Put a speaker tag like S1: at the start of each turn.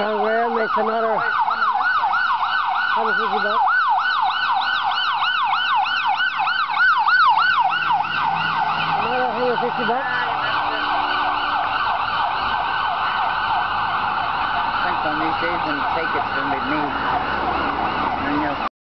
S1: Shawn Graham makes another
S2: this
S1: 150 bucks. Another 150 bucks.
S2: Thanks it.
S3: On these days when you take it from